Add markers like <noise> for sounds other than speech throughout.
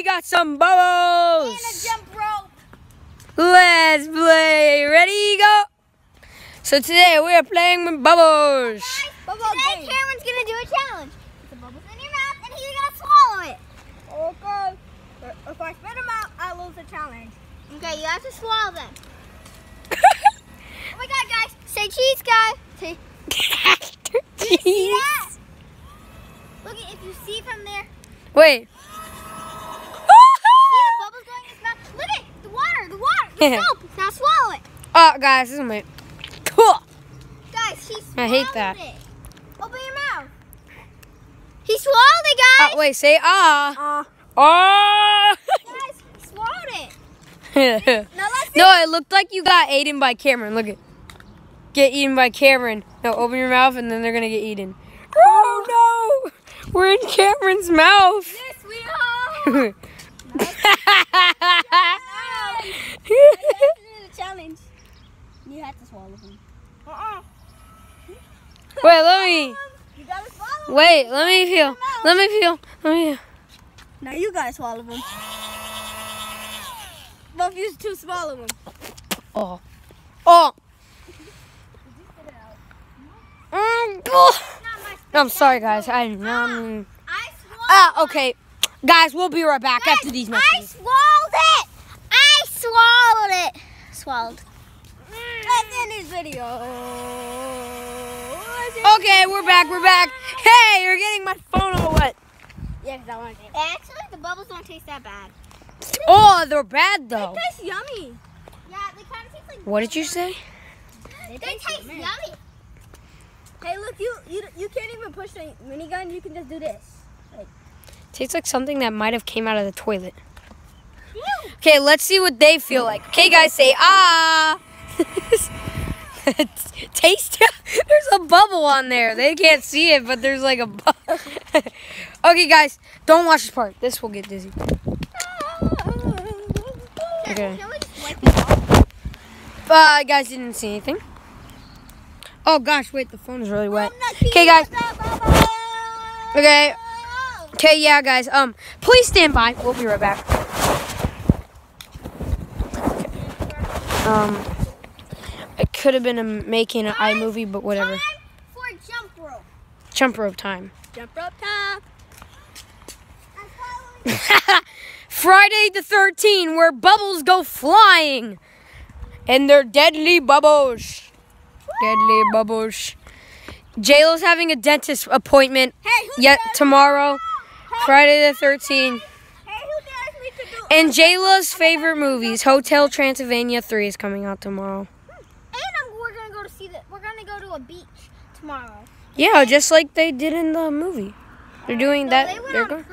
we got some bubbles. And a jump rope. Let's play. Ready, go. So today we are playing with bubbles. Bubble Today game. Cameron's gonna do a challenge. Put the bubbles in your mouth and he's gonna swallow it. Okay. If I spit them out, I lose the challenge. Okay, you have to swallow them. <laughs> oh my god, guys. Say cheese, guys. Say <laughs> cheese. Look, if you see from there. Wait. bubbles going in his mouth. Look at the water, the water, the <laughs> soap. Now swallow it. Oh, guys, this is my. Cool. Guys, he I hate that. It. Open your mouth. He swallowed it, guys. Uh, wait, say ah. Ah. Ah. <laughs> guys, he swallowed it. <laughs> now let's no, it looked like you got eaten by Cameron. Look at. Get eaten by Cameron. No, open your mouth and then they're gonna get eaten. Oh no! We're in Cameron's mouth. Yes, we are. Challenge. You have to swallow them. Uh-uh. Wait, let me. You gotta swallow Wait, let me feel. Let me feel. Let me. Now you guys swallow them. Both you two swallow them. Oh. Oh. Mm, oh. I'm sorry, guys. I am not. I Ah, okay. Guys, we'll be right back guys, after these messages. I swallowed it. I swallowed it. Swallowed. That's in this video. Okay, we're back. We're back. Hey, you're getting my phone all wet. Yeah, because I want to Actually, the bubbles don't taste that bad. Oh, they're bad though. They taste yummy. Yeah, they kind of taste like. What did you say? They, they taste yummy. Hey, look, you, you you can't even push the minigun. You can just do this. Like. Tastes like something that might have came out of the toilet. Okay, let's see what they feel like. Okay, guys, say ah. <laughs> Taste. there's a bubble on there. They can't see it, but there's like a bubble. <laughs> okay, guys, don't watch this part. This will get dizzy. Okay. Uh, guys didn't see anything. Oh gosh, wait, the phone is really wet. Okay, guys. Okay. Okay, yeah, guys. Um, please stand by. We'll be right back. Um, it could have been a, making an iMovie, but whatever. Jump rope. Jump rope time. Jump rope time. <laughs> Friday the 13th, where bubbles go flying. And they're deadly bubbles. Deadly bubbles. JLo's having a dentist appointment hey, yet tomorrow, Friday the 13th. And JLo's favorite movies, Hotel Transylvania 3 is coming out tomorrow. And we're gonna go to see the. We're gonna go to a beach tomorrow. Yeah, just like they did in the movie. They're doing no, that. They they're going.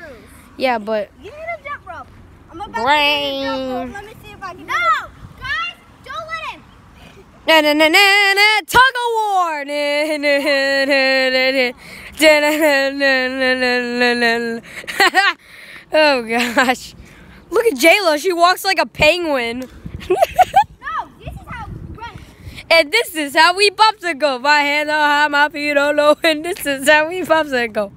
Yeah, but. Give me the jump rope. I'm about Brain. to jump rope. Let me see if I can. No, guys, don't let him. Na na na na na tug of war. Na, na, na, na, na, oh gosh. Look at JLo. She walks like a penguin. no, this is how we run. And this is how we popsicle. My hands are high, my feet are low, and this is how we popsicle.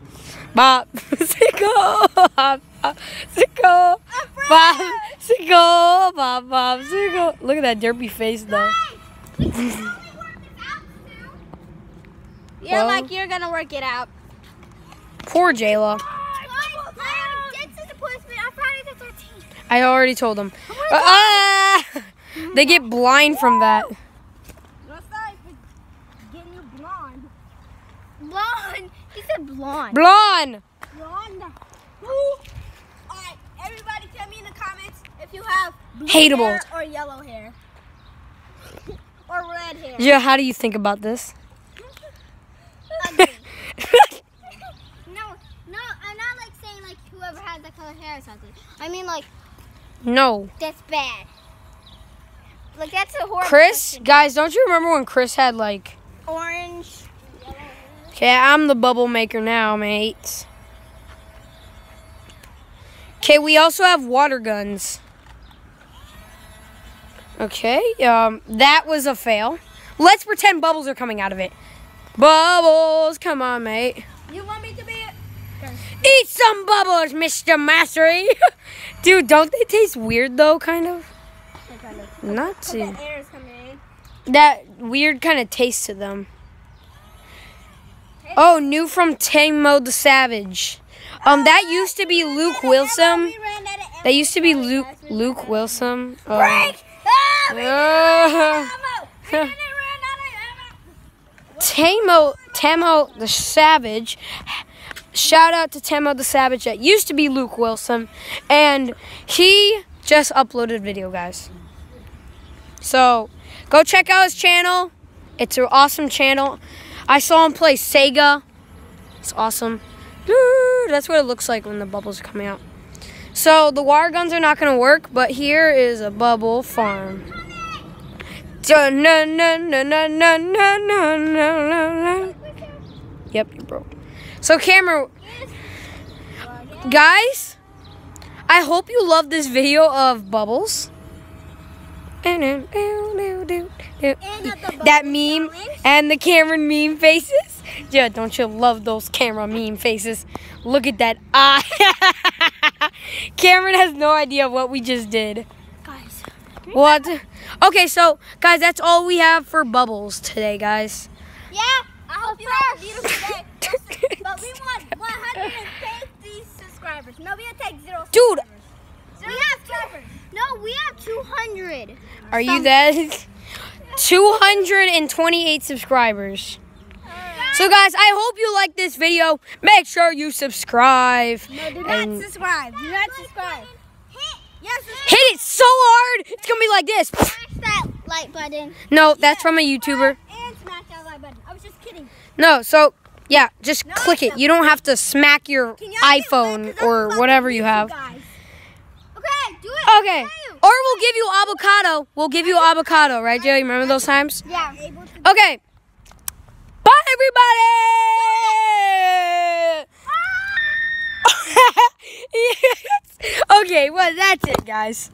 Popsicle, popsicle, popsicle, popsicle. Look at that derpy face though. Yeah, well, like you're gonna work it out. Poor JLo. I already told them. Oh uh, ah! <laughs> They get blind from that. Blonde. He said blonde. Blonde. Blonde. Alright, everybody tell me in the comments if you have blue Hateable. hair or yellow hair. <laughs> or red hair. Yeah, how do you think about this? <laughs> no, no, I'm not like saying like whoever has that color hair or something. I mean like No. That's bad. Like that's a horrible Chris, question. guys, don't you remember when Chris had like orange Okay, I'm the bubble maker now, mates. Okay, we also have water guns. Okay, um, that was a fail. Let's pretend bubbles are coming out of it. Bubbles, come on, mate. You want me to be it? Eat some bubbles, Mr. Mastery. <laughs> Dude, don't they taste weird though, kind of? Not The too. air is. That weird kind of taste to them. Oh, new from Tamo the Savage. Um, that used to be Luke Wilson. We ran out of ammo. That used to be Luke Luke Wilson. Um, Break! Uh, out of ammo. We didn't run out of ammo. Tamo Tamo the Savage. Shout out to Tamo the Savage. That used to be Luke Wilson, and he just uploaded video, guys. So go check out his channel. It's an awesome channel. I saw him play Sega. It's awesome. That's what it looks like when the bubbles are coming out. So the water guns are not gonna work, but here is a bubble farm. Yep, you broke. So Cameron, guys, I hope you love this video of bubbles. That meme and the Cameron meme faces. Yeah, don't you love those camera meme faces? Look at that eye. <laughs> Cameron has no idea what we just did. Guys. What? Okay, so guys, that's all we have for bubbles today, guys. Yeah, hope you have a beautiful day. <laughs> But we want 150 subscribers. No, we have to take zero. Dude, We have two. No, we have 200. are you dead? <laughs> 228 subscribers. So guys, I hope you like this video. Make sure you subscribe. No, do not And- subscribe. Do not subscribe. Yes, Hit it so hard, it's gonna be like this. smash that like button. No, that's from a YouTuber. And smash that like button. I was just kidding. No, so yeah, just click it. You don't have to smack your Can y'all get lit? iPhone or whatever you have. guys. Okay, do it. Okay. Or we'll give you avocado. We'll give you avocado, right, Joey? Remember those times? Yeah. Okay. Bye, everybody. <laughs> yes. Okay, well, that's it, guys.